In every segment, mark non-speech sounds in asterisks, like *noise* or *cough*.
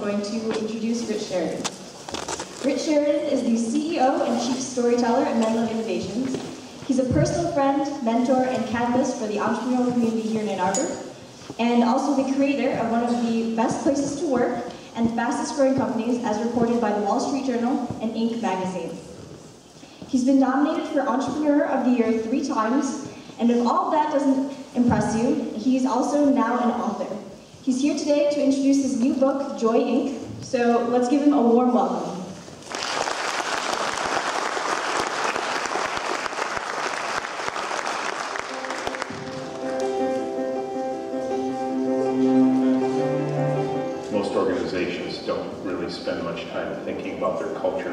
going to introduce Rich Sheridan. Rich Sheridan is the CEO and Chief Storyteller at Menlo Innovations. He's a personal friend, mentor, and catalyst for the entrepreneurial community here in Ann Arbor, and also the creator of one of the best places to work and fastest growing companies as reported by the Wall Street Journal and Inc. magazine. He's been nominated for Entrepreneur of the Year three times, and if all that doesn't impress you, he's also now an author. He's here today to introduce his new book, Joy Inc. So let's give him a warm welcome. Most organizations don't really spend much time thinking about their culture.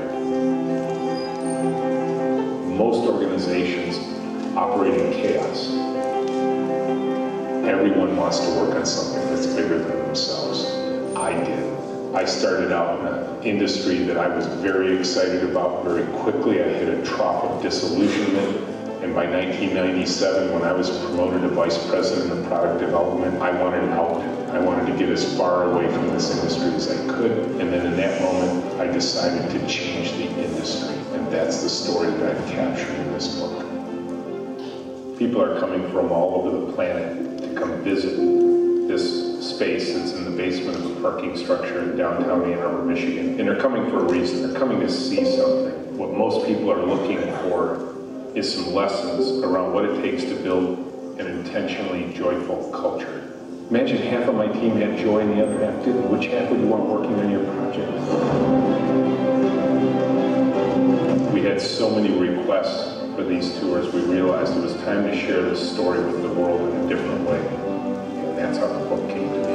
Most organizations operate in chaos. Everyone wants to work on something that's bigger than themselves. I did. I started out in an industry that I was very excited about. Very quickly, I hit a trough of disillusionment. And by 1997, when I was promoted to vice president of product development, I wanted out. I wanted to get as far away from this industry as I could. And then in that moment, I decided to change the industry. And that's the story that I've captured. People are coming from all over the planet to come visit this space that's in the basement of a parking structure in downtown Ann Arbor, Michigan. And they're coming for a reason. They're coming to see something. What most people are looking for is some lessons around what it takes to build an intentionally joyful culture. Imagine half of my team had joy and the other half didn't. Which half would you want working on your project? We had so many requests for these tours, we realized it was time to share this story with the world in a different way. And that's how the book came to be.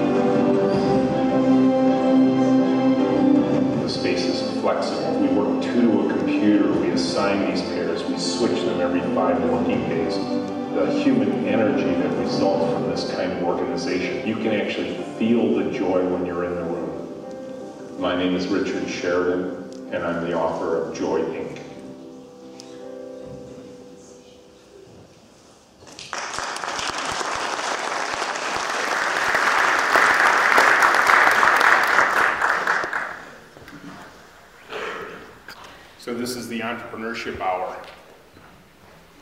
The space is flexible. We work two to a computer. We assign these pairs. We switch them every five working days. The human energy that results from this kind of organization, you can actually feel the joy when you're in the room. My name is Richard Sheridan, and I'm the author of Joy Inc. entrepreneurship hour.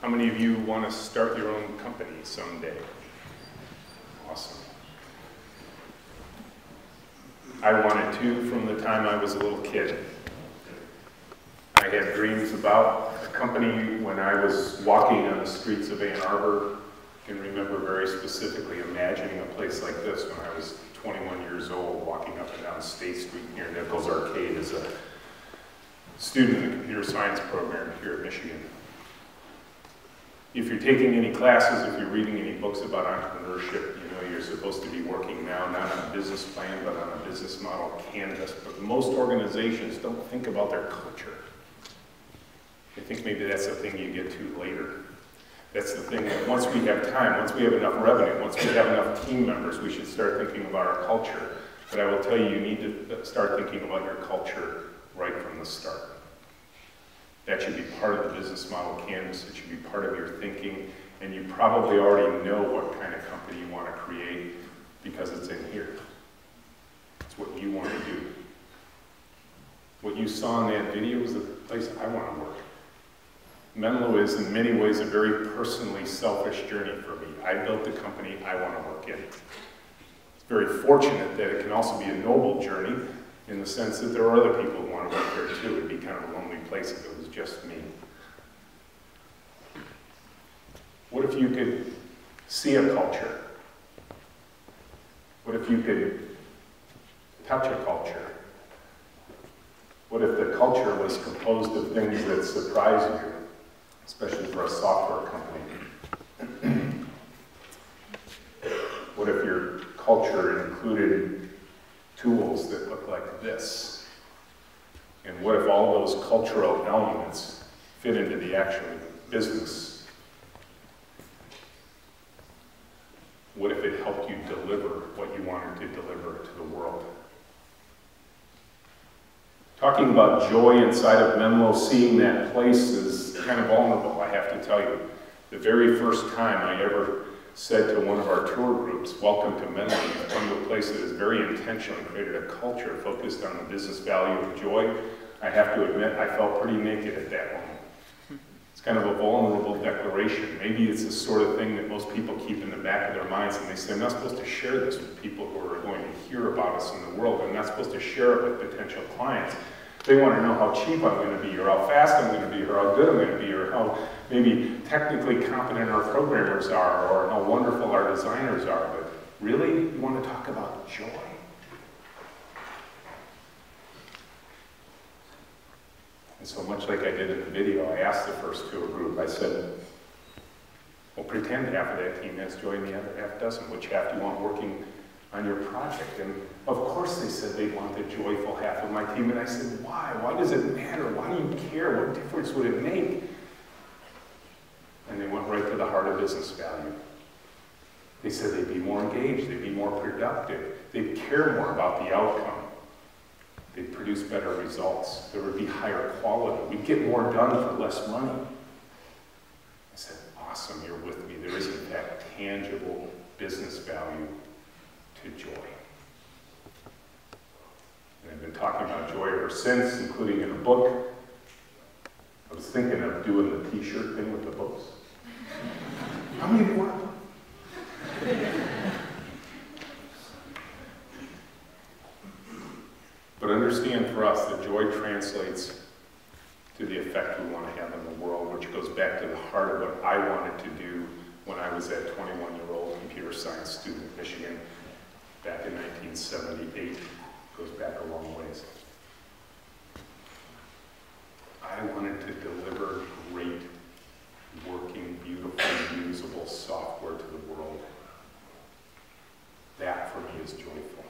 How many of you want to start your own company someday? Awesome. I wanted to from the time I was a little kid. I had dreams about a company when I was walking on the streets of Ann Arbor. I can remember very specifically imagining a place like this when I was 21 years old, walking up and down State Street near Nichols Arcade as a student in the computer science program here at Michigan. If you're taking any classes, if you're reading any books about entrepreneurship, you know you're supposed to be working now not on a business plan, but on a business model canvas. But most organizations don't think about their culture. I think maybe that's the thing you get to later. That's the thing that once we have time, once we have enough revenue, once we have enough team members, we should start thinking about our culture. But I will tell you, you need to start thinking about your culture right from the start. That should be part of the business model canvas. It should be part of your thinking. And you probably already know what kind of company you want to create because it's in here. It's what you want to do. What you saw in that video is the place I want to work. Menlo is in many ways a very personally selfish journey for me. I built the company I want to work in. It's very fortunate that it can also be a noble journey in the sense that there are other people who want to work there too. It'd be kind of a lonely place if it was just me. What if you could see a culture? What if you could touch a culture? What if the culture was composed of things that surprise you, especially for a software company? *clears throat* what if your culture included tools that look like this? And what if all those cultural elements fit into the actual business? What if it helped you deliver what you wanted to deliver to the world? Talking about joy inside of Menlo, seeing that place is kind of vulnerable, I have to tell you. The very first time I ever said to one of our tour groups, welcome to Menlo, you've come to a place that is very intentionally created a culture focused on the business value of joy. I have to admit, I felt pretty naked at that moment. It's kind of a vulnerable declaration. Maybe it's the sort of thing that most people keep in the back of their minds and they say, I'm not supposed to share this with people who are going to hear about us in the world. I'm not supposed to share it with potential clients. They want to know how cheap I'm going to be, or how fast I'm going to be, or how good I'm going to be, or how maybe technically competent our programmers are, or how wonderful our designers are. But really, you want to talk about joy? And so much like I did in the video, I asked the first tour group, I said, well, pretend half of that team has joy and the other half doesn't. Which half do you want working on your project? And of course they said they want the joyful half of my team. And I said, why? Why does it matter? Why do you care? What difference would it make? And they went right to the heart of business value. They said they'd be more engaged, they'd be more productive, they'd care more about the outcome they'd produce better results. There would be higher quality. We'd get more done for less money. I said, awesome, you're with me. There is, in fact, tangible business value to joy. And I've been talking about joy ever since, including in a book. I was thinking of doing the t-shirt thing with the books. How many more? But understand for us that joy translates to the effect we want to have in the world, which goes back to the heart of what I wanted to do when I was that 21-year-old computer science student in Michigan back in 1978. Goes back a long ways. I wanted to deliver great, working, beautiful, usable software to the world. That for me is joyful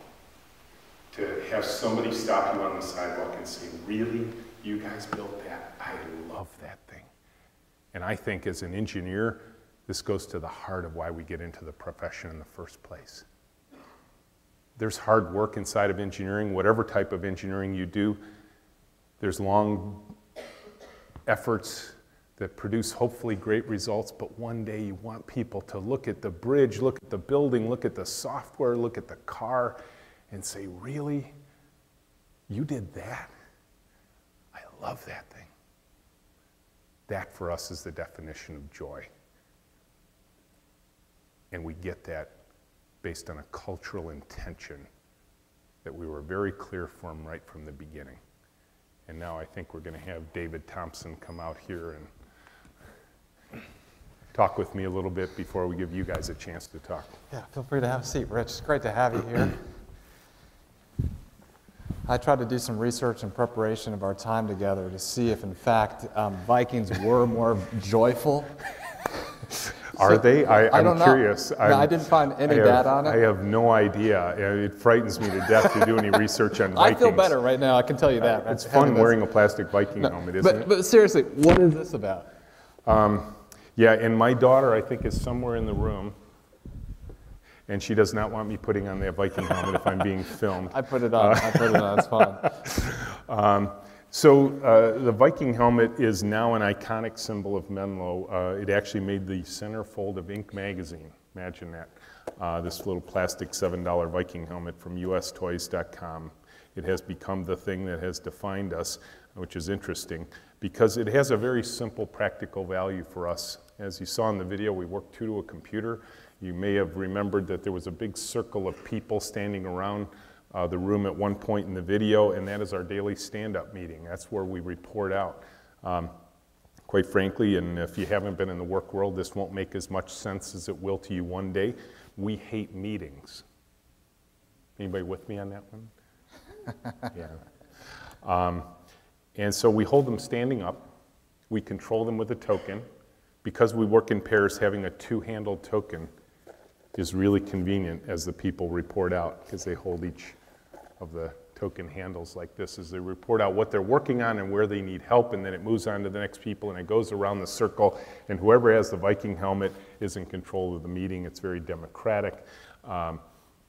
to have somebody stop you on the sidewalk and say, Really? You guys built that? I love that thing. And I think as an engineer, this goes to the heart of why we get into the profession in the first place. There's hard work inside of engineering, whatever type of engineering you do. There's long efforts that produce hopefully great results, but one day you want people to look at the bridge, look at the building, look at the software, look at the car, and say, Really? You did that? I love that thing. That for us is the definition of joy. And we get that based on a cultural intention that we were very clear from right from the beginning. And now I think we're going to have David Thompson come out here and talk with me a little bit before we give you guys a chance to talk. Yeah, feel free to have a seat, Rich. It's great to have you here. I tried to do some research in preparation of our time together to see if, in fact, um, Vikings were more *laughs* joyful. Are so, they? I, I am curious. No, I didn't find any have, data on it. I have no idea. It frightens me to death to do any *laughs* research on Vikings. I feel better right now, I can tell you that. Uh, it's fun wearing a plastic Viking no, helmet, isn't but, it? But seriously, what is this about? Um, yeah, and my daughter, I think, is somewhere in the room and she does not want me putting on that Viking helmet if I'm being *laughs* filmed. I put it on. Uh, I put it on. It's fine. *laughs* Um, so uh, the Viking helmet is now an iconic symbol of Menlo. Uh, it actually made the centerfold of Inc. magazine. Imagine that. Uh, this little plastic $7 Viking helmet from ustoys.com. It has become the thing that has defined us, which is interesting because it has a very simple practical value for us. As you saw in the video, we work two to a computer. You may have remembered that there was a big circle of people standing around uh, the room at one point in the video, and that is our daily stand up meeting. That's where we report out. Um, quite frankly, and if you haven't been in the work world, this won't make as much sense as it will to you one day. We hate meetings. Anybody with me on that one? *laughs* yeah. Um, and so we hold them standing up. We control them with a token. Because we work in pairs, having a two handled token is really convenient as the people report out because they hold each of the token handles like this as they report out what they're working on and where they need help and then it moves on to the next people and it goes around the circle and whoever has the Viking helmet is in control of the meeting. It's very democratic. Um,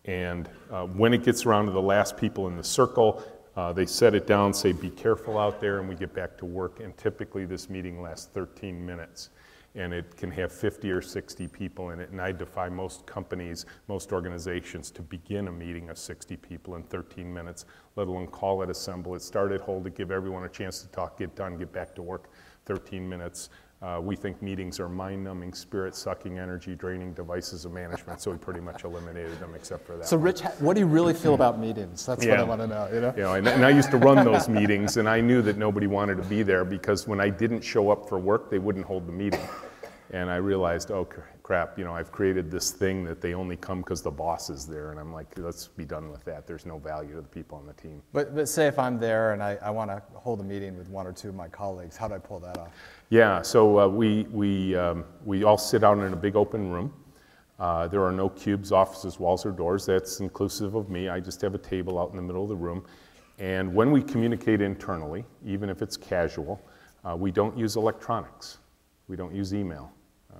and uh, when it gets around to the last people in the circle, uh, they set it down, say, be careful out there, and we get back to work. And typically, this meeting lasts 13 minutes. And it can have 50 or 60 people in it. And I defy most companies, most organizations to begin a meeting of 60 people in 13 minutes, let alone call it, assemble it, start it, hold it, give everyone a chance to talk, get done, get back to work. 13 minutes. Uh, we think meetings are mind-numbing, spirit-sucking, energy-draining devices of management, so we pretty much eliminated them except for that. So, one. Rich, what do you really feel about meetings? That's what I want to know. You know? You know, and, and I used to run those meetings, and I knew that nobody wanted to be there because when I didn't show up for work, they wouldn't hold the meeting. And I realized, oh cr- crap, you know, I've created this thing that they only come because the boss is there, and I'm like, let's be done with that. There's no value to the people on the team. But, but say if I'm there and I, I want to hold a meeting with one or two of my colleagues, how do I pull that off? Yeah, so uh, we, we, um, we all sit out in a big open room. Uh, there are no cubes, offices, walls, or doors. That's inclusive of me. I just have a table out in the middle of the room. And when we communicate internally, even if it's casual, uh, we don't use electronics. We don't use email.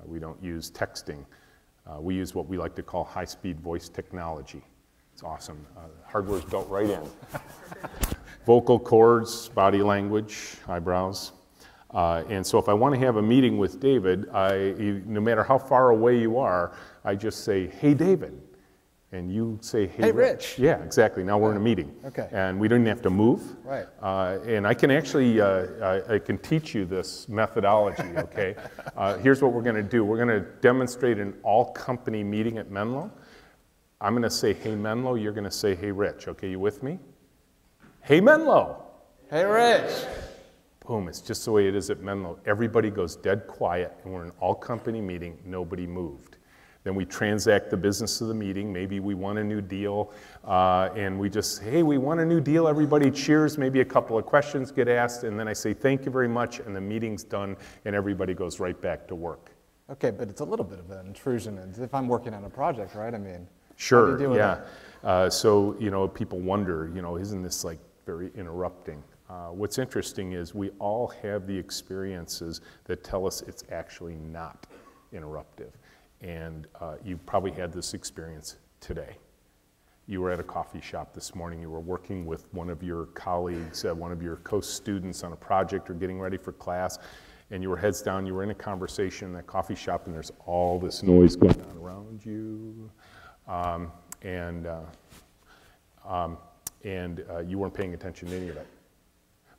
Uh, we don't use texting. Uh, we use what we like to call high speed voice technology. It's awesome. Uh, hardware's built right in. *laughs* Vocal cords, body language, eyebrows. Uh, and so if I want to have a meeting with David, I, no matter how far away you are, I just say, hey, David. And you say, hey, Hey, Rich. Yeah, exactly. Now we're in a meeting. Okay. And we don't have to move. Right. Uh, and I can actually, uh, I, I can teach you this methodology, *laughs* okay? uh, here's what we're going to do. We're going to demonstrate an all-company meeting at Menlo. I'm going to say, hey, Menlo. You're going to say, hey, Rich. Okay, you with me? Hey, Menlo. Hey, Rich. Boom, it's just the way it is at Menlo. Everybody goes dead quiet, and we're in an all company meeting, nobody moved. Then we transact the business of the meeting. Maybe we want a new deal, uh, and we just, say, hey, we want a new deal, everybody cheers. Maybe a couple of questions get asked, and then I say, thank you very much, and the meeting's done, and everybody goes right back to work. Okay, but it's a little bit of an intrusion if I'm working on a project, right? I mean, how do you Sure, yeah. Uh, so, you know, people wonder, you know, isn't this like very interrupting? Uh, what's interesting is we all have the experiences that tell us it's actually not interruptive. And uh, you probably had this experience today. You were at a coffee shop this morning, you were working with one of your colleagues, uh, one of your co students on a project or getting ready for class, and you were heads down, you were in a conversation in that coffee shop, and there's all this noise going on around you. Um, and uh, um, and uh, you weren't paying attention to any of it.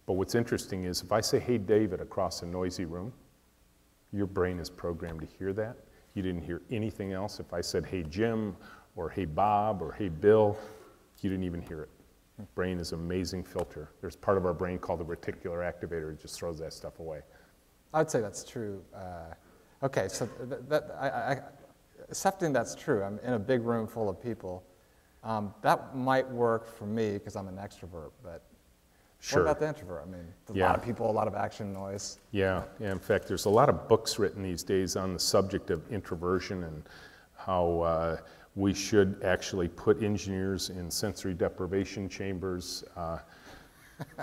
But what's interesting is if I say, hey, David, across a noisy room, your brain is programmed to hear that. You didn't hear anything else. If I said, hey, Jim, or hey, Bob, or hey, Bill, you didn't even hear it. Brain is an amazing filter. There's part of our brain called the reticular activator. It just throws that stuff away. I'd say that's true. Uh, okay, so th- that, I, I, accepting that's true, I'm in a big room full of people. Um, that might work for me because I'm an extrovert, but Sure. what about the introvert? I mean, a Yeah. lot of people, a lot of action, noise. Yeah, yeah, in fact, there's a lot of books written these days on the subject of introversion and how uh, we should actually put engineers in sensory deprivation chambers. Uh, *laughs*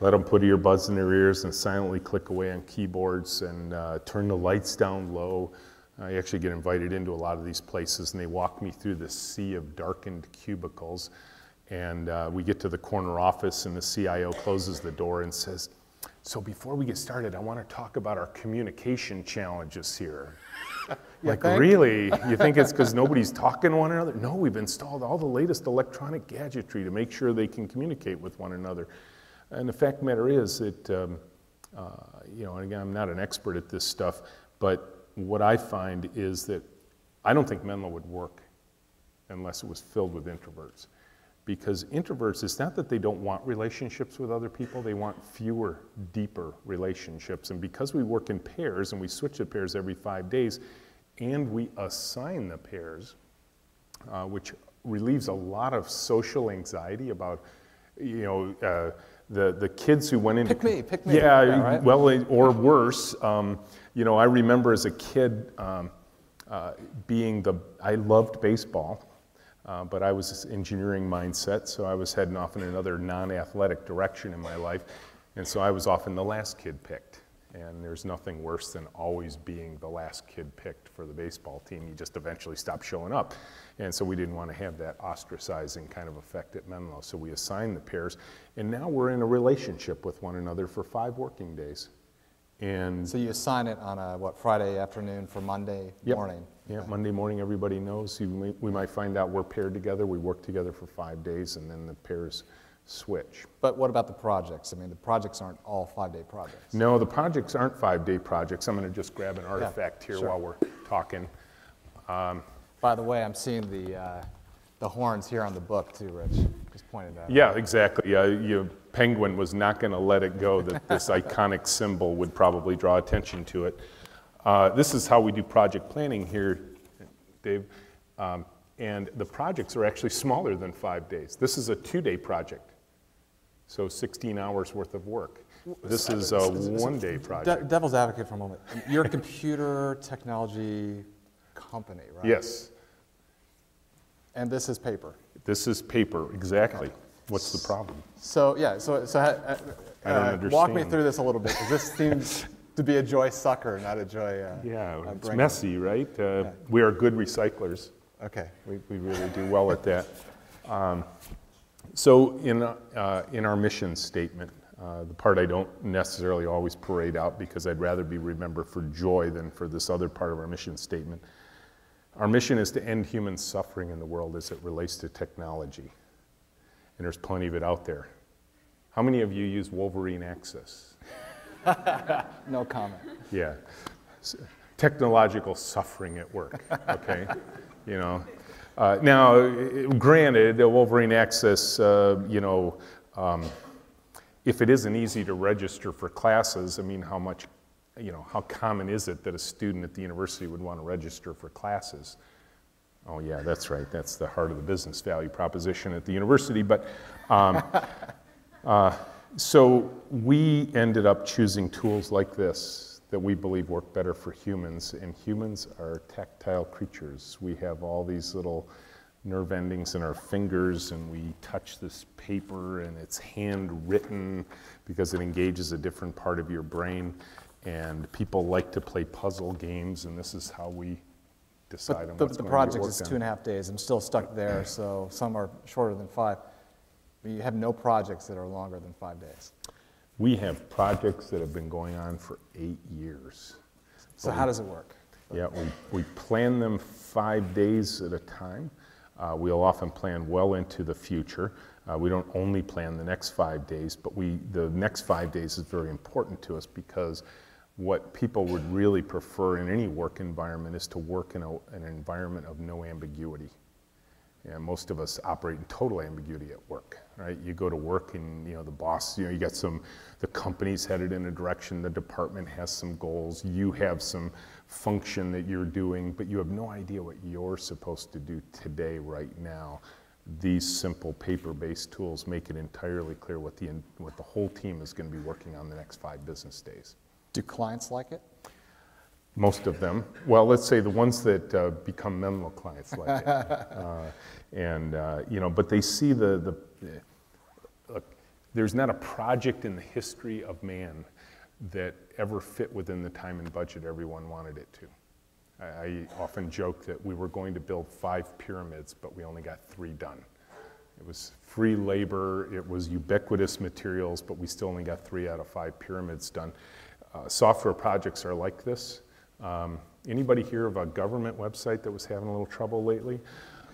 let them put earbuds in their ears and silently click away on keyboards and uh, turn the lights down low. I actually get invited into a lot of these places and they walk me through this sea of darkened cubicles. And uh, we get to the corner office and the CIO closes the door and says, So before we get started, I want to talk about our communication challenges here. *laughs* like, think? really? You think it's because nobody's talking to one another? No, we've installed all the latest electronic gadgetry to make sure they can communicate with one another. And the fact of the matter is that, um, uh, you know, and again, I'm not an expert at this stuff, but what I find is that I don't think Menlo would work unless it was filled with introverts. Because introverts, it's not that they don't want relationships with other people, they want fewer, deeper relationships. And because we work in pairs and we switch to pairs every five days, and we assign the pairs, uh, which relieves a lot of social anxiety about, you know, uh, the, the kids who went into Pick me, pick me. yeah, Yeah, right? well, or worse. Um, you know, I remember as a kid um, uh, being the I loved baseball, uh, but I was engineering mindset, so I was heading off in another non-athletic direction in my life, and so I was often the last kid picked. And there's nothing worse than always being the last kid picked for the baseball team. You just eventually stop showing up. And so we didn't want to have that ostracizing kind of effect at Menlo. So we assigned the pairs. And now we're in a relationship with one another for five working days. And So you assign it on a, what, Friday afternoon for Monday Yep. morning? Yeah, Monday morning, everybody knows. May- We might find out we're paired together. We work together for five days, and then the pairs switch. But what about the projects? I mean, the projects aren't all five-day projects. No, the projects aren't five-day projects. I'm going to just grab an artifact here sure. while we're talking. By the way, I'm seeing the, uh, the horns here on the book too, Rich. Just pointed that out. Yeah, exactly. Yeah, you, Penguin was not going to let it go that this *laughs* iconic symbol would probably draw attention to it. Uh, this is how we do project planning here, Dave. Um, and the projects are actually smaller than five days. This is a two-day project, so 16 hours worth of work. This is a one-day De- project. Devil's advocate for a moment. You're a computer technology company, right? Yes, And this is paper. this is paper, exactly. What's the problem? So, yeah, so, so uh, uh, walk me through this a little bit, because this *laughs* seems to be a joy sucker, not a joy. Uh, Yeah, it's messy, right? Uh, We are good recyclers. Okay. We, we really do well at that. Um, So in, uh, in our mission statement, uh, the part I don't necessarily always parade out because I'd rather be remembered for joy than for this other part of our mission statement. Our mission is to end human suffering in the world as it relates to technology. And there's plenty of it out there. How many of you use Wolverine Access? *laughs* No comment. Yeah. Technological suffering at work, okay? you know. Uh, now, granted, the Wolverine Access, uh, you know, um, if it isn't easy to register for classes, I mean, how much, you know, how common is it that a student at the university would want to register for classes? Oh, yeah, that's right. That's the heart of the business value proposition at the university. But um, *laughs* uh, so we ended up choosing tools like this that we believe work better for humans, and humans are tactile creatures. We have all these little nerve endings in our fingers, and we touch this paper, and it's handwritten because it engages a different part of your brain. And people like to play puzzle games, and this is how we decide on But the, what's the going to project get is two and a half two and on. a half days. I'm still stuck there, *clears throat* so some are shorter than five. But You have no projects that are longer than five days. We have projects that have been going on for eight years. So how does it work? Yeah, we, we plan them five days at a time. Uh, we'll often plan well into the future. Uh, we don't only plan the next five days, but we, the next five days is very important to us because what people would really prefer in any work environment is to work in a, an environment of no ambiguity. And most of us operate in total ambiguity at work, right? You go to work and, you know, the boss, you know, you got some, the company's headed in a direction, the department has some goals, you have some function that you're doing, but you have no idea what you're supposed to do today, right now. These simple paper-based tools make it entirely clear what the, what the whole team is going to be working on the next five business days. Do clients like it? Most of them. Well, let's say the ones that uh, become Menlo clients like it. *laughs* Uh, and, uh, you know, but they see the, the, look, there's not a project in the history of man that ever fit within the time and budget everyone wanted it to. I, I often joke that we were going to build five pyramids, but we only got three done. It was free labor, it was ubiquitous materials, but we still only got three out of five pyramids done. Uh, software projects are like this. Um, anybody hear of a government website that was having a little trouble lately?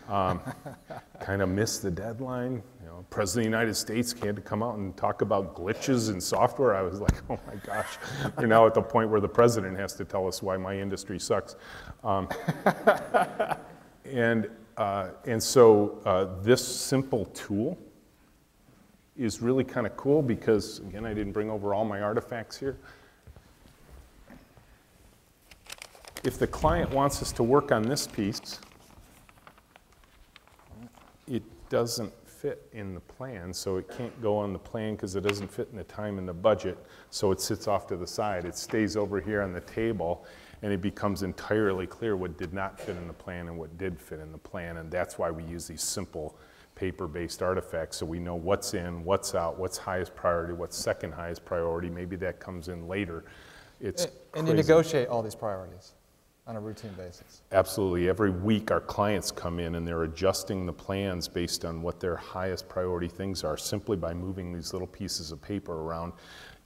Um, *laughs* kind of missed the deadline. You know, President of the United States had to come out and talk about glitches in software. I was like, *laughs* oh my gosh, we're now at the point where the president has to tell us why my industry sucks. Um, and, uh, and so uh, this simple tool is really kind of cool because, again, I didn't bring over all my artifacts here. If the client wants us to work on this piece, it doesn't fit in the plan, so it can't go on the plan because it doesn't fit in the time and the budget, so it sits off to the side. It stays over here on the table, and it becomes entirely clear what did not fit in the plan and what did fit in the plan, and that's why we use these simple paper-based artifacts, so we know what's in, what's out, what's highest priority, what's second highest priority, maybe that comes in later. It's And you negotiate all these priorities on a routine basis. Absolutely. Every week, our clients come in and they're adjusting the plans based on what their highest priority things are simply by moving these little pieces of paper around.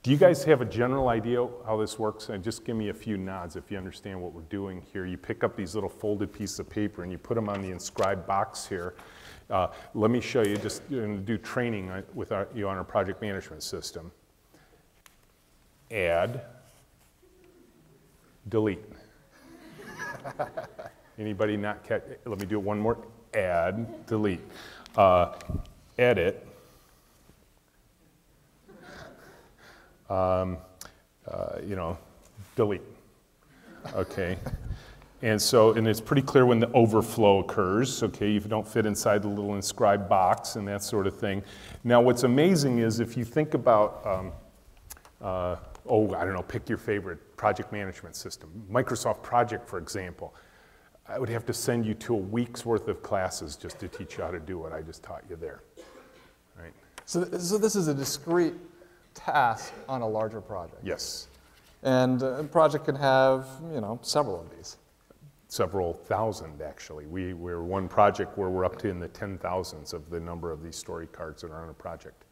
Do you guys have a general idea how this works? And just give me a few nods if you understand what we're doing here. You pick up these little folded pieces of paper and you put them on the inscribed box here. Uh, let me show you, just do training with our, you on our project management system. Add, delete. *laughs* Anybody not catch, let me do it one more. Add, delete. Uh, edit, um, uh, you know, delete. Okay. And so, and it's pretty clear when the overflow occurs, okay, you don't fit inside the little inscribed box and that sort of thing. Now, what's amazing is if you think about, um, uh, oh, I don't know, pick your favorite project management system. Microsoft Project, for example. I would have to send you to a week's worth of classes just to teach you how to do what I just taught you there. Right? So, so this is a discrete task on a larger project. Yes. And a project can have, you know, several of these. several thousand actually. We, we're one project where we're up to in the 10,000s of the number of these story cards that are on a project.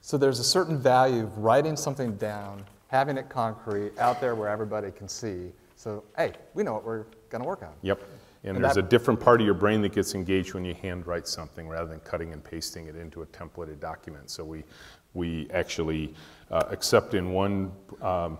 So there's a certain value of writing something down, having it concrete, out there where everybody can see. So, hey, we know what we're going to work on. Yep. And, And there's that- a different part of your brain that gets engaged when you handwrite something rather than cutting and pasting it into a templated document. So we, we actually, uh, except in one um,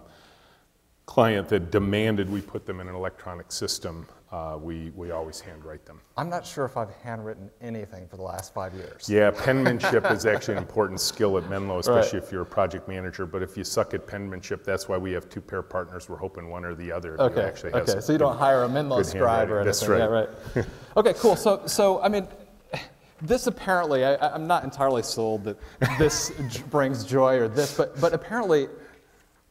client that demanded we put them in an electronic system, uh, we, we always handwrite them. I'm not sure if I've handwritten anything for the last five years. Yeah, penmanship is actually an important skill at Menlo, especially Right. if you're a project manager. But if you suck at penmanship, that's why we have two pair partners. We're hoping one or the other Okay, actually has okay, so you don't hire a Menlo scribe or anything. That's Yeah, right. okay, cool. So, so I mean, this apparently, I, I'm not entirely sold that this j- brings joy or this, but, but apparently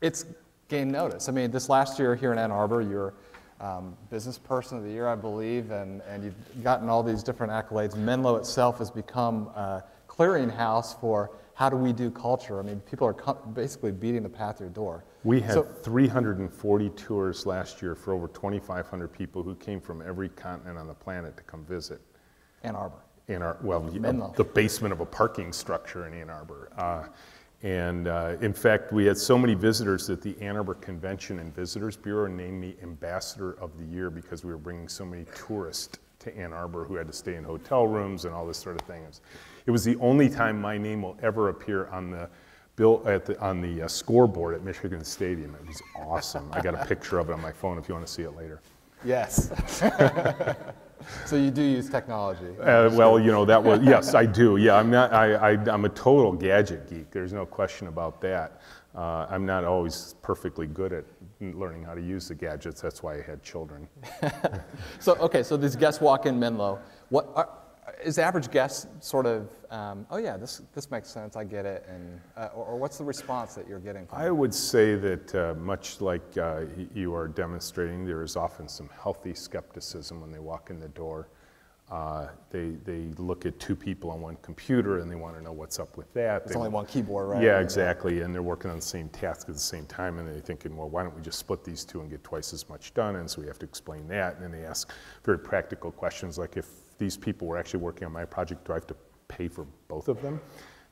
it's gained notice. I mean, this last year here in Ann Arbor, you're um, Business Person of the Year, I believe, and, and you've gotten all these different accolades. Menlo itself has become a clearinghouse for how do we do culture. I mean, people are basically beating the path to your door. We had So- 340 tours last year for over 2,500 people who came from every continent on the planet to come visit. Ann Arbor. in our, well, Menlo. the basement of a parking structure in Ann Arbor. Uh, and uh, in fact, we had so many visitors that the Ann Arbor Convention and Visitors Bureau named me Ambassador of the Year because we were bringing so many tourists to Ann Arbor who had to stay in hotel rooms and all this sort of thing. It was, it was the only time my name will ever appear on the bill at the, on the uh, scoreboard at Michigan Stadium. It was awesome. I got a picture of it on my phone if you want to see it later. Yes. *laughs* so you do use technology. Uh, well, you know, that was, yes, I do. Yeah, I'm not, I, I, I'm a total gadget geek. There's no question about that. Uh, I'm not always perfectly good at learning how to use the gadgets. That's why I had children. *laughs* So okay, so these guests walk in Menlo. What are, is the average guest sort of? Um, oh yeah, this this makes sense. I get it. And uh, or, or what's the response that you're getting? From I would say that uh, much like uh, you are demonstrating, there is often some healthy skepticism when they walk in the door. Uh, they, they look at two people on one computer and they want to know what's up with that. It's They only one keyboard, right? Yeah, exactly. And they're working on the same task at the same time, and they're thinking, well, why don't we just split these two and get twice as much done? And so we have to explain that. And then they ask very practical questions like, if these people were actually working on my project, do I have to pay for both of them?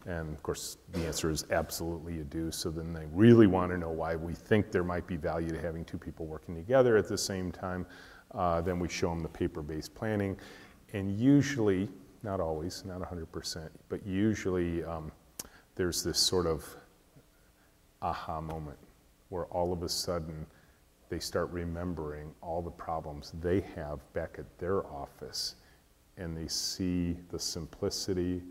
And of course, the answer is absolutely you do. So then they really want to know why we think there might be value to having two people working together at the same time. Uh, then we show them the paper-based planning. And usually, not always, not 100%, but usually um, there's this sort of aha moment where all of a sudden they start remembering all the problems they have back at their office and they see the simplicity,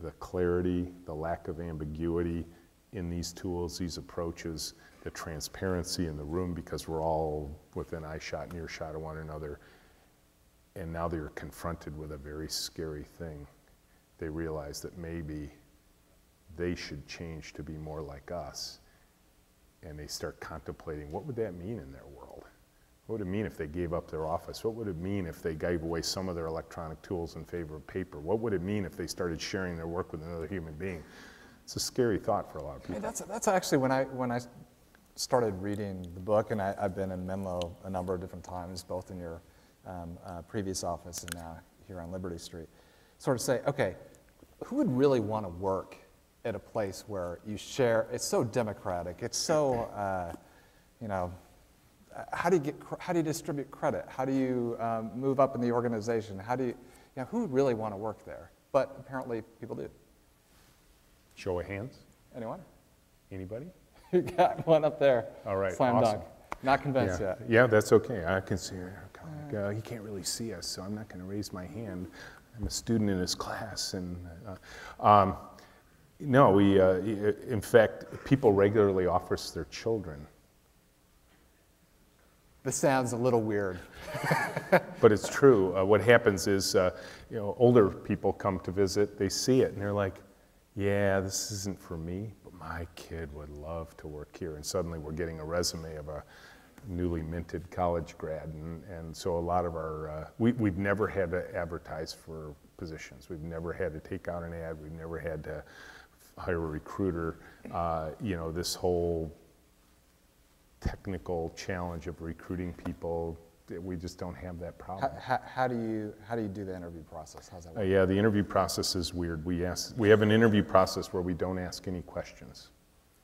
the clarity, the lack of ambiguity in these tools, these approaches, the transparency in the room because we're all within eyeshot and earshot of one another. And now they're confronted with a very scary thing. They realize that maybe they should change to be more like us. And they start contemplating what would that mean in their world? What would it mean if they gave up their office? What would it mean if they gave away some of their electronic tools in favor of paper? What would it mean if they started sharing their work with another human being? It's a scary thought for a lot of Hey, people. that's, that's actually when I, when I started reading the book, and I, I've been in Menlo a number of different times, both in your um, uh, previous office and now here on Liberty Street, sort of say, okay, who would really want to work at a place where you share, it's so democratic, it's so, *laughs* uh, you know, how do you get, how do you distribute credit? How do you um, move up in the organization? How do you, you know, who would really want to work there? But apparently people do. Show of hands? Anyone? Anybody? *laughs* You got one up there. All right, Slam awesome. dunk. Not convinced Yeah, yet. yeah, that's okay. I can see her. Uh, he can't really see us, so I'm not going to raise my hand. I'm a student in his class, and uh, um, no, we. Uh, in fact, people regularly offer us their children, This sounds a little weird. *laughs* but it's true. Uh, what happens is, uh, you know, older people come to visit. They see it, and they're like, "Yeah, this isn't for me, but my kid would love to work here." And suddenly, we're getting a resume of a newly minted college grad, and, and so a lot of our uh, we, we've never had to advertise for positions. We've never had to take out an ad. We've never had to hire a recruiter. Uh, you know, this whole technical challenge of recruiting people, we just don't have that problem. how, how do you, how do you do the interview process? How's that Uh, work? yeah, the interview process is weird. We ask, we have an interview process where we don't ask any questions.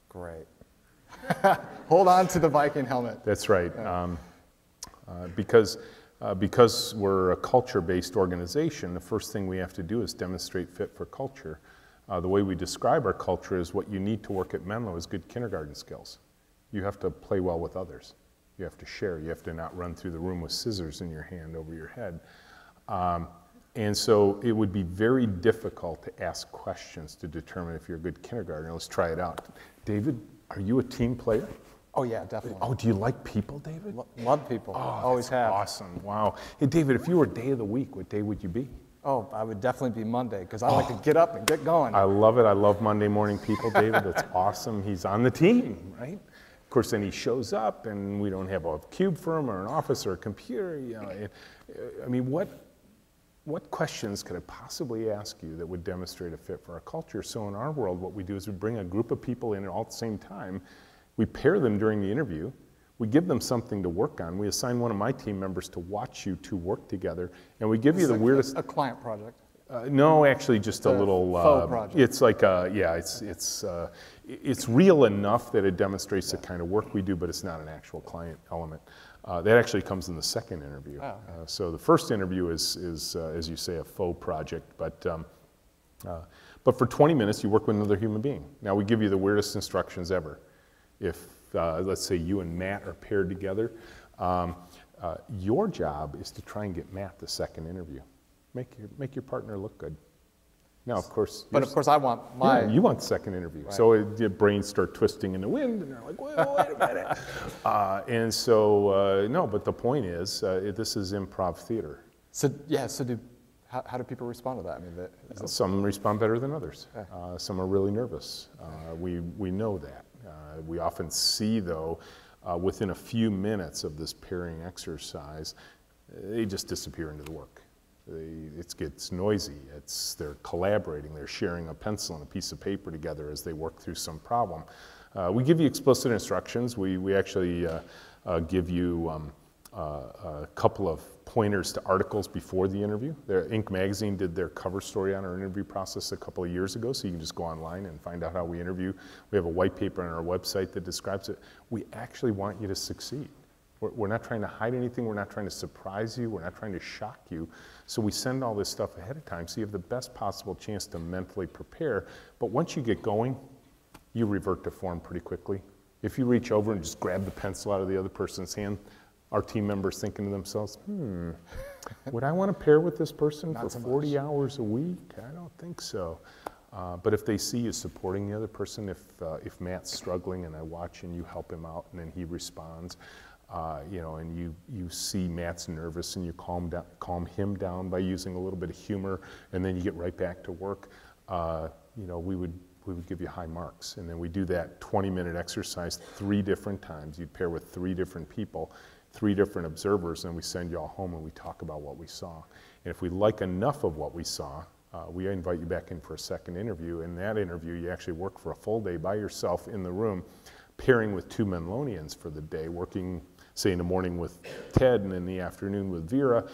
Great. *laughs* Hold on to the Viking helmet. That's right. Um, uh, because, uh, because we're a culture-based organization, the first thing we have to do is demonstrate fit for culture. Uh, the way we describe our culture is what you need to work at Menlo is good kindergarten skills. You have to play well with others. You have to share. You have to not run through the room with scissors in your hand over your head. Um, and so it would be very difficult to ask questions to determine if you're a good kindergartner. Let's try it out. David, are you a team player? Oh, yeah, definitely. Oh, do you like people, David? Lo- Love people. Oh, Always have. Awesome. Wow. Hey, David, if you were day of the week, what day would you be? Oh, I would definitely be Monday because I like to get up and get going. I love it. I love Monday morning people, David. That's *laughs* awesome. He's on the team, right? Of course, then he shows up, and we don't have a cube for him or an office or a computer. You know, it- uh, I mean, what what questions could I possibly ask you that would demonstrate a fit for our culture? So in our world, what we do is we bring a group of people in all at the same time. We pair them during the interview. We give them something to work on. We assign one of my team members to watch you two work together, and we give you the weirdest. A client project. Uh, no, actually, just a a little. uh, project. It's like, uh, yeah, it's it's uh, it's real enough that it demonstrates the kind of work we do, but it's not an actual client element. Uh, that actually comes in the second interview. Oh, uh, so the first interview is is uh, as you say a faux project, but. Um, uh, but for 20 minutes, you work with another human being. Now, we give you the weirdest instructions ever. If, uh, let's say, you and Matt are paired together, um, uh, your job is to try and get Matt the second interview. Make your, make your partner look good. Now, of course, But of course, I want my. yeah, you want the second interview. So it, your brains start twisting in the wind, and they're like, "Whoa, wait a minute. *laughs* uh, and so, uh, no, but the point is, uh, this is improv theater. So, yeah, so do, how, how do people respond to that? I mean, the, is it- Some respond better than others. Uh, some are really nervous. Uh, we, we know that. Uh, we often see, though, uh, within a few minutes of this pairing exercise, they just disappear into the work. It gets noisy. It's, they're collaborating. They're sharing a pencil and a piece of paper together as they work through some problem. Uh, we give you explicit instructions. We, we actually uh, uh, give you um, uh, a couple of pointers to articles before the interview. Their Inc. magazine did their cover story on our interview process a couple of years ago, so you can just go online and find out how we interview. We have a white paper on our website that describes it. We actually want you to succeed. We're, we're not trying to hide anything. We're not trying to surprise you. We're not trying to shock you. So we send all this stuff ahead of time so you have the best possible chance to mentally prepare. But once you get going, you revert to form pretty quickly. If you reach over and just grab the pencil out of the other person's hand, our team members thinking to themselves, hmm, would I want to pair with this person for 40 hours a week? I don't think so. Uh, but if they see you supporting the other person, if, uh, if Matt's struggling and I watch and you help him out and then he responds, uh, you know, and you, you see Matt's nervous and you calm, down, calm him down by using a little bit of humor and then you get right back to work, uh, you know, we would, we would give you high marks. And then we do that 20 minute exercise three different times. You'd pair with three different people, three different observers, and we send you all home and we talk about what we saw. And if we like enough of what we saw, uh, we invite you back in for a second interview. In that interview, you actually work for a full day by yourself in the room, pairing with two Menlonians for the day, working, say, in the morning with Ted and in the afternoon with Vera.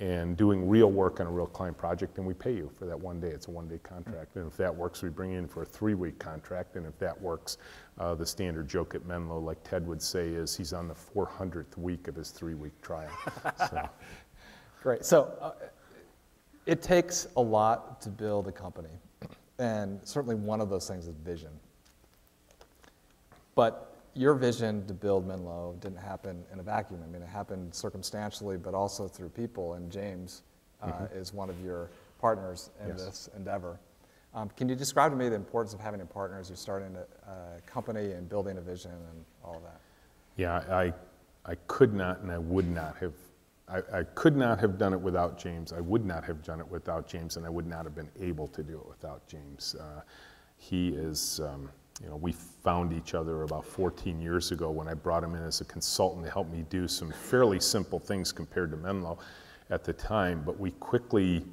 and doing real work on a real client project, and we pay you for that one day. It's a one-day contract. And if that works, we bring you in for a three-week contract. And if that works, uh, the standard joke at Menlo, like Ted would say, is he's on the 400th week of his three-week trial. So, *laughs* Great. So uh, it takes a lot to build a company, and certainly one of those things is vision. But your vision to build Menlo didn't happen in a vacuum. I mean, it happened circumstantially, but also through people. And James uh, is one of your partners in Yes. this endeavor. Um, can you describe to me the importance of having a partner as you're starting a, a company and building a vision and all of that? Yeah, I, I could not and I would not have, I, I could not have done it without James. I would not have done it without James, and I would not have been able to do it without James. Uh, he is, um, you know, we found each other about 14 years ago when I brought him in as a consultant to help me do some fairly simple things compared to Menlo at the time, but we quickly,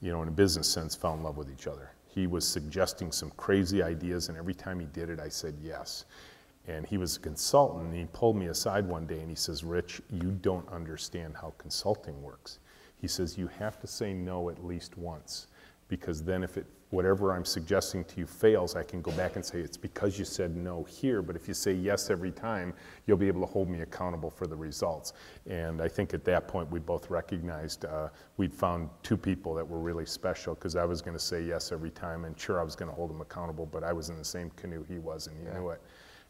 you know, in a business sense, fell in love with each other. He was suggesting some crazy ideas, and every time he did it, I said yes. And he was a consultant, and he pulled me aside one day and he says, Rich, you don't understand how consulting works. He says, You have to say no at least once, because then if it, whatever I'm suggesting to you fails, I can go back and say, It's because you said no here, but if you say yes every time, you'll be able to hold me accountable for the results. And I think at that point, we both recognized uh, we'd found two people that were really special, because I was going to say yes every time, and sure, I was going to hold him accountable, but I was in the same canoe he was, and he knew it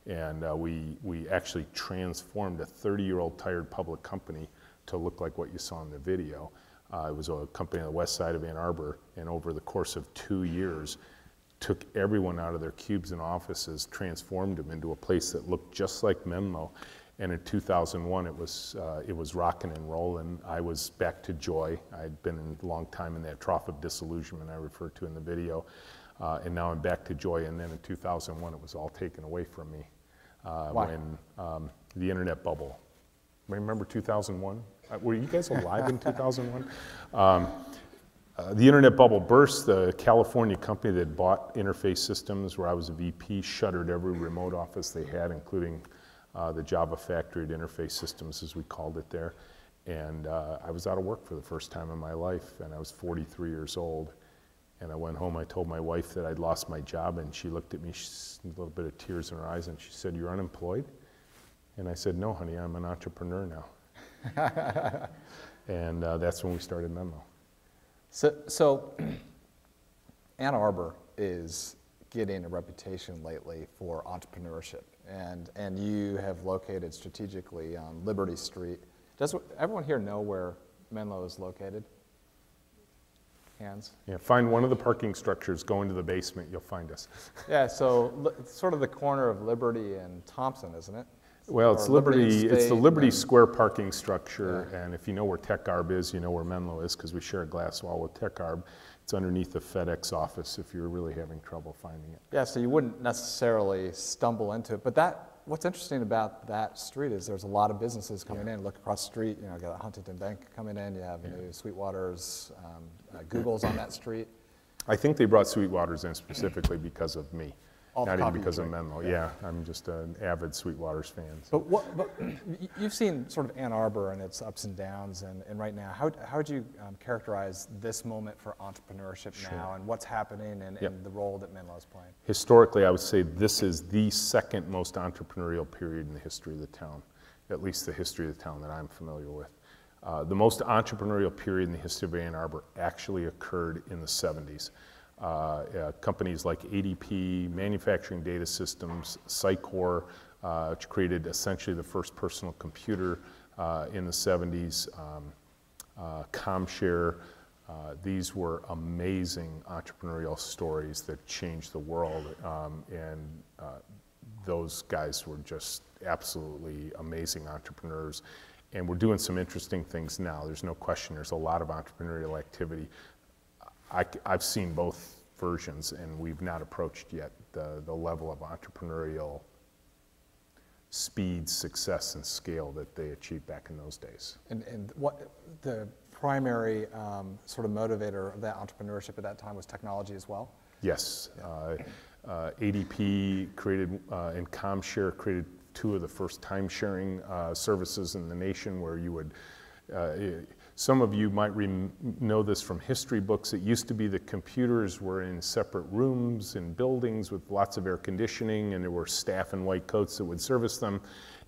and uh, we, we actually transformed a 30-year-old tired public company to look like what you saw in the video. Uh, it was a company on the west side of Ann Arbor, and over the course of two years, took everyone out of their cubes and offices, transformed them into a place that looked just like Menlo. And in 2001, it was, uh, it was rocking and rolling. I was back to joy. I'd been in a long time in that trough of disillusionment I referred to in the video. Uh, and now I'm back to joy. And then in 2001, it was all taken away from me uh, when um, the internet bubble. Remember 2001? Uh, were you guys alive in 2001? Um, uh, the internet bubble burst. The California company that bought Interface Systems, where I was a VP, shuttered every remote office they had, including uh, the Java factory at Interface Systems, as we called it there. And uh, I was out of work for the first time in my life, and I was 43 years old. And I went home, I told my wife that I'd lost my job, and she looked at me, a little bit of tears in her eyes, and she said, You're unemployed? And I said, No, honey, I'm an entrepreneur now. *laughs* and uh, that's when we started Menlo. So, so *clears throat* Ann Arbor is getting a reputation lately for entrepreneurship, and, and you have located strategically on Liberty Street. Does everyone here know where Menlo is located? Hands? Yeah, find one of the parking structures, go into the basement, you'll find us. Yeah, so sort of the corner of Liberty and Thompson, isn't it? Well, it's Liberty Liberty, it's the Liberty Square parking structure, and if you know where Tech Arb is, you know where Menlo is, because we share a glass wall with Tech Arb. It's underneath the FedEx office if you're really having trouble finding it. Yeah, so you wouldn't necessarily stumble into it. But that, what's interesting about that street is there's a lot of businesses coming in. Look across the street, you know, got a Huntington Bank coming in. You have new Sweetwater's, um, uh, Google's on that street. I think they brought Sweetwaters in specifically because of me, The not even because of right? Menlo. Yeah, I'm just an avid Sweetwaters fan. so. But what, but you've seen sort of Ann Arbor and its ups and downs, and, and right now, how, how would you um, characterize this moment for entrepreneurship now, and what's happening, and, Yep. and the role that Menlo is playing? Historically, I would say this is the second most entrepreneurial period in the history of the town, at least the history of the town that I'm familiar with. Uh, the most entrepreneurial period in the history of Ann Arbor actually occurred in the 70s. Uh, uh, companies like ADP, Manufacturing Data Systems, Sycor, uh, which created essentially the first personal computer in the 70s, um, ComShare. These were amazing entrepreneurial stories that changed the world, um, and those guys were just absolutely amazing entrepreneurs. And we're doing some interesting things now. There's no question. There's a lot of entrepreneurial activity. I, have seen both versions, and we've not approached yet the, the level of entrepreneurial speed, success, and scale that they achieved back in those days. And, and what the primary um, sort of motivator of that entrepreneurship at that time was technology as well? Yes. Uh, uh, ADP created, uh, and ComShare created two of the first time sharing uh, services in the nation where you would. Uh, Some of you might know this from history books. It used to be that computers were in separate rooms in buildings with lots of air conditioning, and there were staff in white coats that would service them,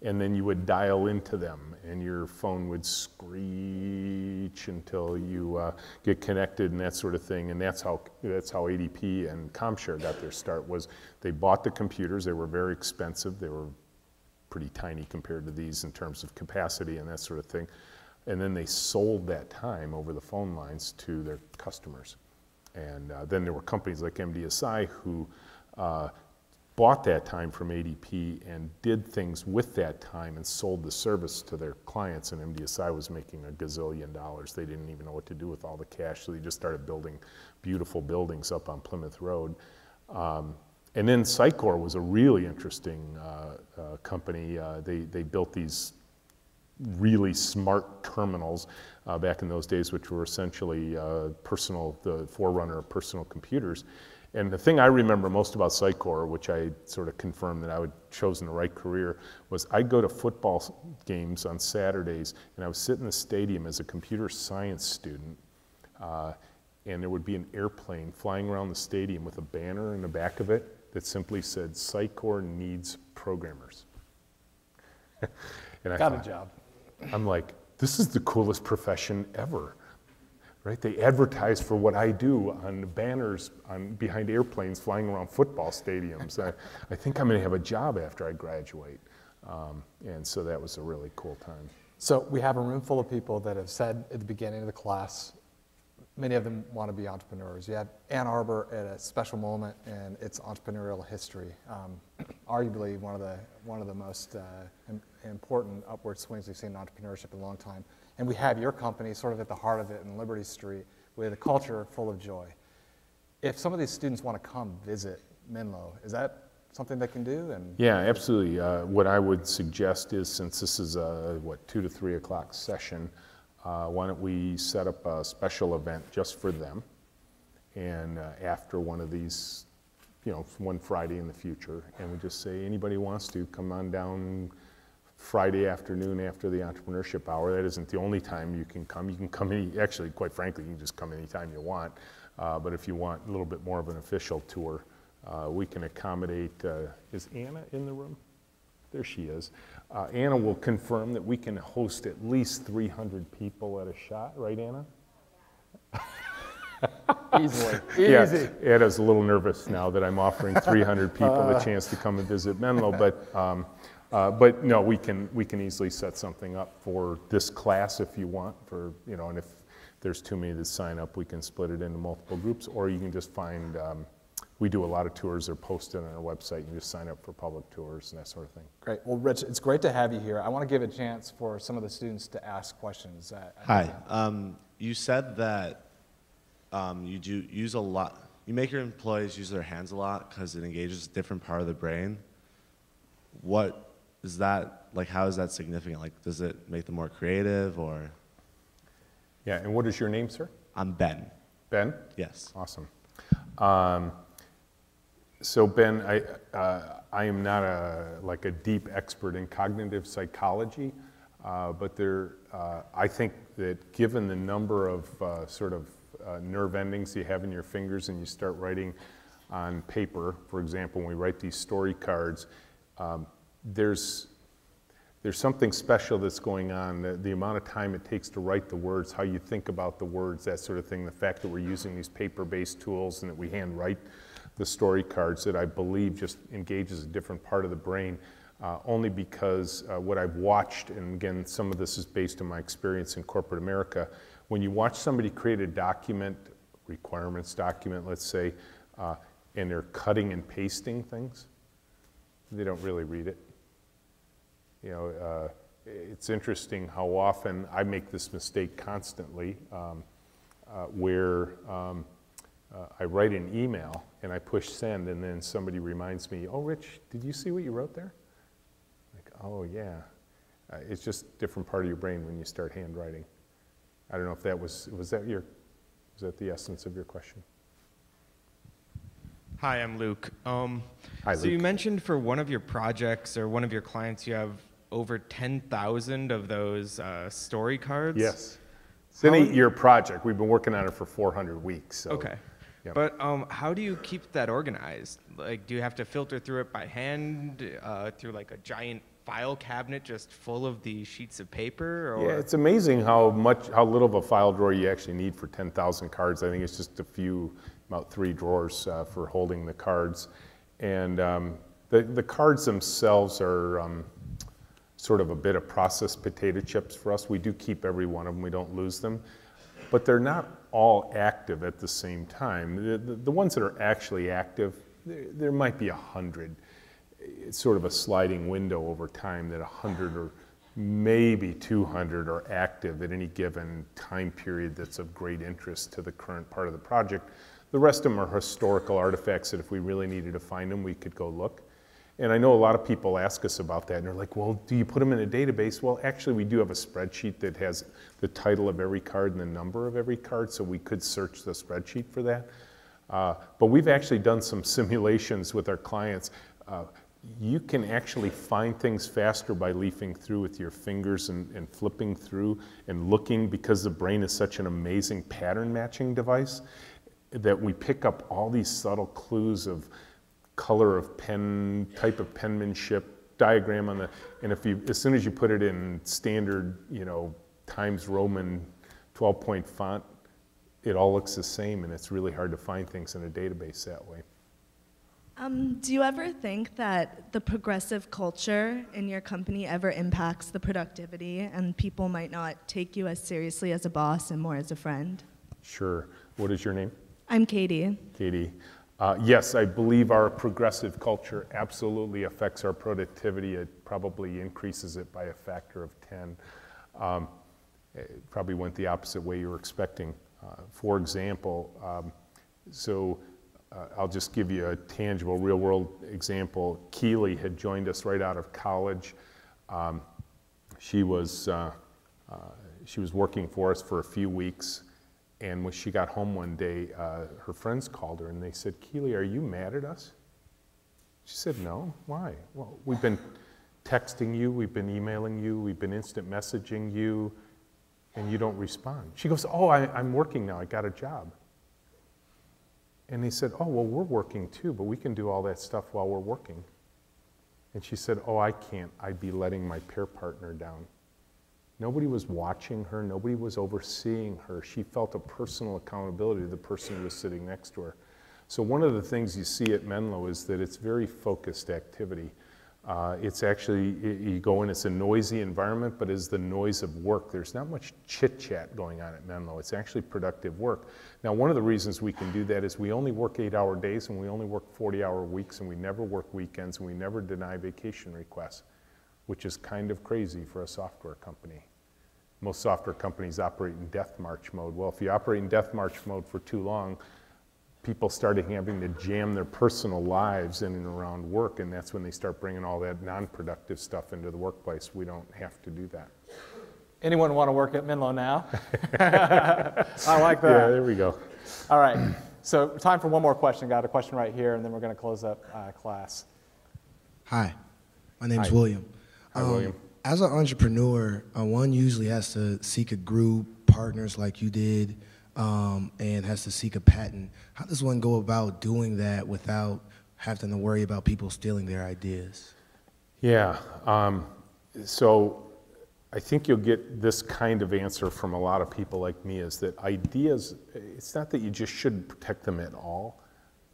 and then you would dial into them, and your phone would screech until you uh, get connected and that sort of thing. And that's how that's how ADP and ComShare got their start. Was they bought the computers? They were very expensive. They were pretty tiny compared to these in terms of capacity and that sort of thing. And then they sold that time over the phone lines to their customers. And uh, then there were companies like MDSI who uh, bought that time from ADP and did things with that time and sold the service to their clients. And MDSI was making a gazillion dollars. They didn't even know what to do with all the cash, so they just started building beautiful buildings up on Plymouth Road. Um, and then Sycor was a really interesting uh, uh, company. Uh, they, they built these really smart terminals uh, back in those days, which were essentially uh, personal, the forerunner of personal computers. And the thing I remember most about Sycor, which I sort of confirmed that I had chosen the right career, was I'd go to football games on Saturdays, and I would sit in the stadium as a computer science student, uh, and there would be an airplane flying around the stadium with a banner in the back of it that simply said, Sycor needs programmers. *laughs* and I Got thought, a job. I'm like, this is the coolest profession ever. Right? They advertise for what I do on banners on, behind airplanes flying around football stadiums. I, I think I'm going to have a job after I graduate. Um, and so that was a really cool time. So we have a room full of people that have said at the beginning of the class, many of them want to be entrepreneurs. You had Ann Arbor at a special moment in its entrepreneurial history, um, arguably one of the one of the most uh, important upward swings we've seen in entrepreneurship in a long time. And we have your company sort of at the heart of it in Liberty Street with a culture full of joy. If some of these students want to come visit Menlo, is that something they can do? And Yeah, absolutely. Uh, what I would suggest is, since this is a what two to three o'clock session, uh, why don't we set up a special event just for them? And uh, after one of these, you know, one Friday in the future, and we just say anybody wants to come on down Friday afternoon after the entrepreneurship hour. That isn't the only time you can come. You can come any, actually, quite frankly, you can just come anytime you want. Uh, but if you want a little bit more of an official tour, uh, we can accommodate. Uh, is Anna in the room? There she is. Uh, Anna will confirm that we can host at least 300 people at a shot, right, Anna? *laughs* easily, *laughs* Yeah, easy. Anna's a little nervous now that I'm offering 300 people a chance to come and visit Menlo, but, um, uh, but no, we can, we can easily set something up for this class if you want, for, you know, and if there's too many that sign up, we can split it into multiple groups, or you can just find, um, we do a lot of tours, they're posted on our website, you just sign up for public tours and that sort of thing. Great. Well, Rich, it's great to have you here. I want to give a chance for some of the students to ask questions. Uh, Hi. Um, you said that um, you do use a lot. You make your employees use their hands a lot because it engages a different part of the brain. What is that like? How is that significant? Like, does it make them more creative or? Yeah, and what is your name, sir? I'm Ben. Ben? Yes. Awesome. Um, so Ben, I, uh, I am not a, like a deep expert in cognitive psychology, uh, but there, uh, I think that given the number of uh, sort of uh, nerve endings you have in your fingers and you start writing on paper, for example, when we write these story cards, um, there's, there's something special that's going on. The, the amount of time it takes to write the words, how you think about the words, that sort of thing. The fact that we're using these paper-based tools and that we hand write the story cards, that I believe just engages a different part of the brain. Uh, only because uh, what I've watched, and again, some of this is based on my experience in corporate America, when you watch somebody create a document, requirements document, let's say, uh, and they're cutting and pasting things, they don't really read it. You know, uh, it's interesting how often I make this mistake constantly, um, uh, where um, uh, I write an email and I push send, and then somebody reminds me, "Oh, Rich, did you see what you wrote there?" Like, "Oh, yeah." Uh, it's just different part of your brain when you start handwriting. I don't know if that was was that your was that the essence of your question? Hi, I'm Luke. Um, Hi, so you mentioned for one of your projects or one of your clients, you have over 10,000 of those uh, story cards. Yes. It's an eight-year project. We've been working on it for 400 weeks, so. Okay. yeah. But um, how do you keep that organized? Like, do you have to filter through it by hand, uh, through like a giant file cabinet just full of the sheets of paper? Or Yeah, it's amazing how much, how little of a file drawer you actually need for 10,000 cards. I think it's just a few, about three drawers uh, for holding the cards. And um, the, the cards themselves are um, sort of a bit of processed potato chips for us. We do keep every one of them, we don't lose them. But they're not all active at the same time. The, the, the ones that are actually active, there, there might be a hundred. It's sort of a sliding window over time that a hundred or maybe 200 are active at any given time period that's of great interest to the current part of the project. The rest of them are historical artifacts that if we really needed to find them, we could go look. And I know a lot of people ask us about that, and they're like, well, do you put them in a database? Well, actually, we do have a spreadsheet that has the title of every card and the number of every card, so we could search the spreadsheet for that. Uh, but we've actually done some *laughs* simulations with our clients. Uh, you can actually find things faster by leafing through with your fingers and, and flipping through and looking because the brain is such an amazing pattern matching device that we pick up all these subtle clues of color of pen, type of penmanship, diagram on the, and if you, as soon as you put it in standard, you know, Times Roman 12 point font, it all looks the same and it's really hard to find things in a database that way. Um, do you ever think that the progressive culture in your company ever impacts the productivity and people might not take you as seriously as a boss and more as a friend? Sure. What is your name? I'm Katie. Katie. Uh, yes, I believe our progressive culture absolutely affects our productivity. It probably increases it by a factor of 10. Um, it probably went the opposite way you were expecting. Uh, for example, um, so uh, I'll just give you a tangible, real world example. Keely had joined us right out of college. Um, she, was, uh, uh, she was working for us for a few weeks. And when she got home one day, uh, her friends called her and they said, Keely, are you mad at us? She said, No. Why? Well, we've been texting you, we've been emailing you, we've been instant messaging you, and you don't respond. She goes, Oh, I, I'm working now, I got a job. And they said, Oh, well, we're working too, but we can do all that stuff while we're working. And she said, Oh, I can't. I'd be letting my peer partner down. Nobody was watching her, nobody was overseeing her. She felt a personal accountability to the person who was sitting next to her. So, one of the things you see at Menlo is that it's very focused activity. Uh, it's actually, you go in, it's a noisy environment, but it's the noise of work. There's not much chit chat going on at Menlo. It's actually productive work. Now, one of the reasons we can do that is we only work eight hour days and we only work 40 hour weeks and we never work weekends and we never deny vacation requests, which is kind of crazy for a software company. Most software companies operate in death march mode. Well, if you operate in death march mode for too long, people started having to jam their personal lives in and around work, and that's when they start bringing all that non-productive stuff into the workplace. We don't have to do that. Anyone want to work at Menlo now? *laughs* I like that. Yeah, there we go. All right. So, time for one more question. Got a question right here, and then we're going to close up uh, class. Hi, my name's Hi. William. Hi, William. As an entrepreneur, uh, one usually has to seek a group, partners like you did, um, and has to seek a patent. How does one go about doing that without having to worry about people stealing their ideas? Yeah. Um, so I think you'll get this kind of answer from a lot of people like me is that ideas, it's not that you just shouldn't protect them at all,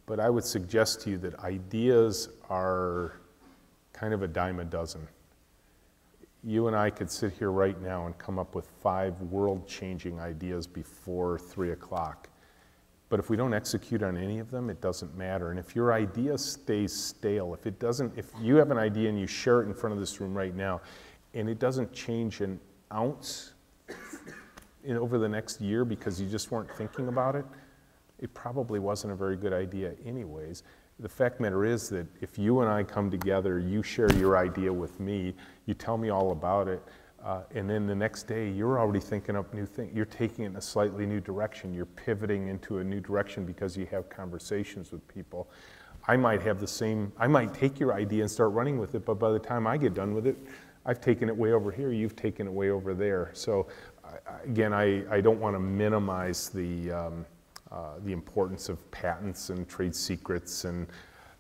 but I would suggest to you that ideas are kind of a dime a dozen. You and I could sit here right now and come up with five world changing ideas before three o'clock. But if we don't execute on any of them, it doesn't matter. And if your idea stays stale, if it doesn't, if you have an idea and you share it in front of this room right now, and it doesn't change an ounce in, over the next year because you just weren't thinking about it, it probably wasn't a very good idea, anyways. The fact matter is that if you and I come together, you share your idea with me, you tell me all about it, uh, and then the next day you're already thinking up new things. You're taking it in a slightly new direction. You're pivoting into a new direction because you have conversations with people. I might have the same, I might take your idea and start running with it, but by the time I get done with it, I've taken it way over here, you've taken it way over there. So again, I, I don't want to minimize the, um, uh, the importance of patents and trade secrets and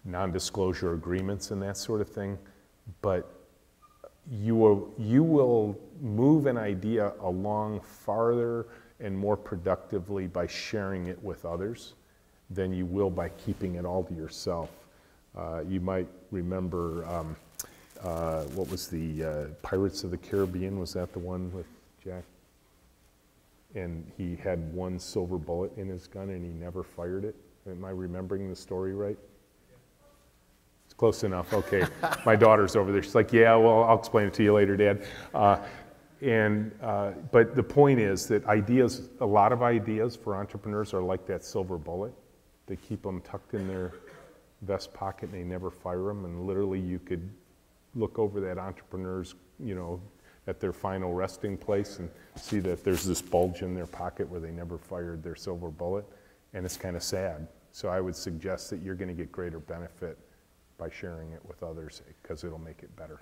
non-disclosure agreements and that sort of thing, but you will, you will move an idea along farther and more productively by sharing it with others than you will by keeping it all to yourself. Uh, you might remember, um, uh, what was the uh, Pirates of the Caribbean? Was that the one with Jack? And he had one silver bullet in his gun and he never fired it. Am I remembering the story right? It's close enough. Okay. *laughs* My daughter's over there. She's like, yeah, well, I'll explain it to you later, Dad. Uh, and, uh, but the point is that ideas, a lot of ideas for entrepreneurs are like that silver bullet. They keep them tucked in their vest pocket and they never fire them. And literally, you could look over that entrepreneur's, you know, at their final resting place and see that there's this bulge in their pocket where they never fired their silver bullet. And it's kind of sad. So I would suggest that you're going to get greater benefit by sharing it with others because it'll make it better.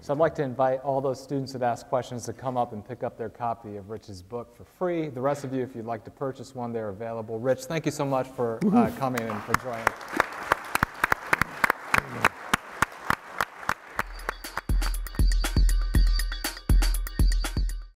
So I'd like to invite all those students that ask questions to come up and pick up their copy of Rich's book for free. The rest of you, if you'd like to purchase one, they're available. Rich, thank you so much for uh, coming and for joining.